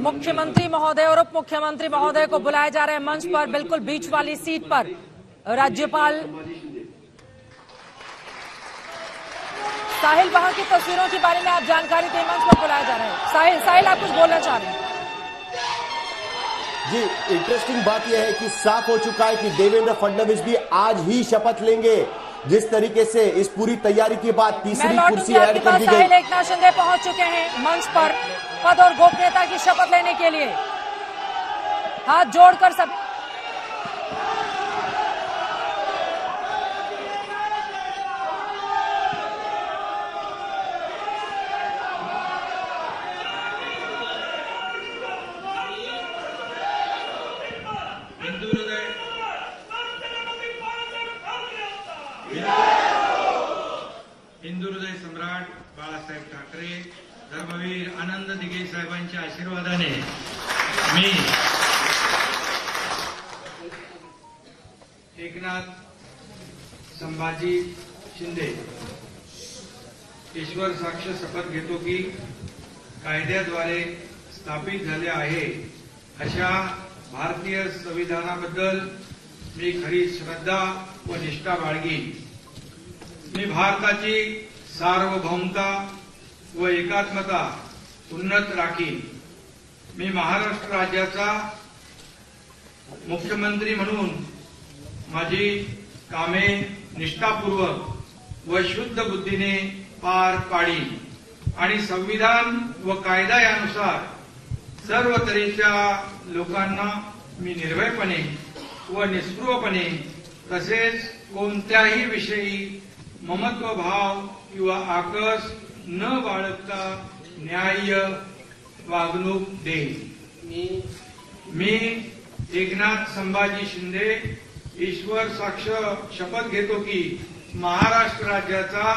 मुख्यमंत्री महोदय और उप मुख्यमंत्री महोदय को बुलाए जा रहे हैं मंच पर, बिल्कुल बीच वाली सीट पर। राज्यपाल साहिल वहाँ की तस्वीरों के बारे में आप जानकारी दें, मंच पर बुलाया जा रहा है। साहिल साहिल, आप कुछ बोलना चाह रहे हैं? जी इंटरेस्टिंग बात यह है कि साफ़ हो चुका है कि देवेंद्र फडणवीस भी आज ही शपथ लेंगे। जिस तरीके से इस पूरी तैयारी के बाद तीसरी कुर्सी ऐड कर दी गई। एकनाथ शिंदे पहुँच चुके हैं मंच पर पद और गोपनीयता की शपथ लेने के लिए। हाथ जोड़कर सब हिंदू हृदय हिंदू हृदय सम्राट बाळासाहेब ठाकरे धर्मवीर आनंद दिघे साहेबांच्या आशीर्वादाने मी एकनाथ संभाजी शिंदे ईश्वर साक्ष शपथ घेतो की कायद्याद्वारे स्थापित झाले आहे अशा भारतीय संविधानाबद्दल मी खरी श्रद्धा व निष्ठा बाळगीन. मी भारताची सार्वभौमता व एकात्मता उन्नत राखीन. मी महाराष्ट्र राज्याचा मुख्यमंत्री म्हणून माझी कामे निष्ठापूर्वक व शुद्ध बुद्धीने पार पाडीन. आणि संविधान व कायदा यानुसार सर्व तऱ्हेच्या लोकांना मी निर्भयपणे व निस्पृहपणे तसेच कोणत्याही विषयी ममत्व भाव किंवा आकस न बाळगता न्याय्य वागणूक देईन. मी एकनाथ संभाजी शिंदे ईश्वर साक्ष शपथ घेतो की महाराष्ट्र राज्याचा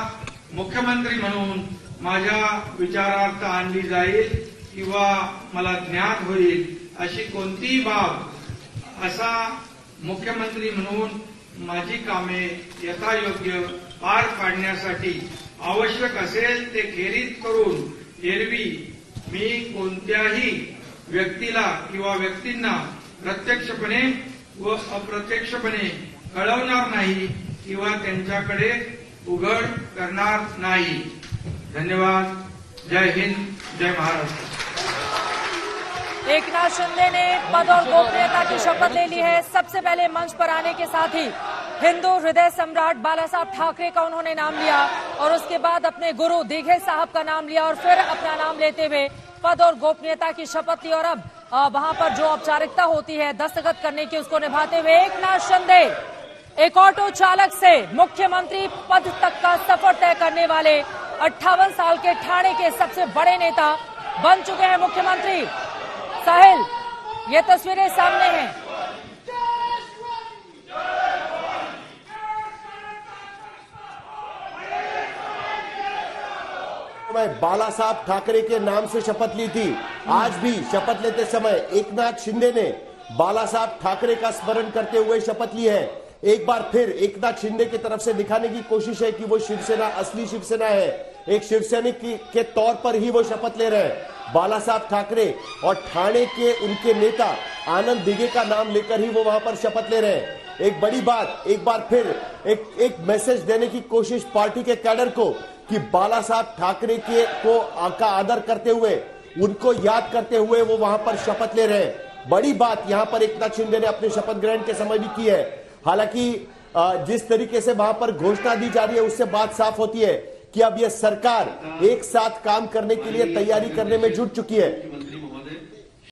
मुख्यमंत्री म्हणून माझ्या विचारार्थ आणली जाईल किंवा मला ज्ञात होईल अशी कोणतीही बाब असा मुख्यमंत्री म्हणून माझी कामे यथायोग्य पार पाडण्यासाठी आवश्यक असेल ते खेरीत करून एरवी मी कोणत्याही व्यक्तीला किंवा व्यक्तींना प्रत्यक्षपणे व अप्रत्यक्षपणे कळवणार नाही किंवा त्यांच्याकडे उघड करणार नाही. धन्यवाद. जय हिंद. जय महाराष्ट्र. एकनाथ शिंदे ने पद और गोपनीयता की शपथ ले ली है। सबसे पहले मंच पर आने के साथ ही हिंदू हृदय सम्राट बाला साहब ठाकरे का उन्होंने नाम लिया और उसके बाद अपने गुरु दीघे साहब का नाम लिया और फिर अपना नाम लेते हुए पद और गोपनीयता की शपथ ली और अब वहाँ पर जो औपचारिकता होती है, दस्तखत करने की उसको निभाते हुए एकनाथ शिंदे एक ऑटो चालक से मुख्यमंत्री पद तक का सफ़र तय करने वाले अट्ठावन साल के ठाणे के सबसे बड़े नेता बन चुके हैं मुख्यमंत्री। साहिल, ये तस्वीरें सामने हैं। मैं बाला साहब ठाकरे के नाम से शपथ ली थी। आज भी शपथ लेते समय एकनाथ शिंदे ने बाला साहब ठाकरे का स्मरण करते हुए शपथ ली है। एक बार फिर एकनाथ शिंदे की तरफ़ से दिखाने की कोशिश है कि वो शिवसेना, असली शिवसेना है। एक शिवसैनिक की- तौर पर ही वो शपथ ले रहे हैं। बाला साहब ठाकरे और ठाणे के उनके नेता आनंद दिघे का नाम लेकर ही वो वहाँ पर शपथ ले रहे हैं। एक बड़ी बात, एक बार फिर एक एक मैसेज देने की कोशिश पार्टी के कैडर को कि बाला साहब ठाकरे के, को का आदर करते हुए, उनको याद करते हुए वो वहाँ पर शपथ ले रहे हैं। बड़ी बात, यहाँ पर एकनाथ शिंदे ने अपने शपथ ग्रहण के समय भी की है। हालाँकि जिस तरीके से वहाँ पर घोषणा दी जा रही है, उससे बात साफ़ होती है। कि अब यह सरकार एक साथ काम करने के लिए तैयारी करने में जुट चुकी है।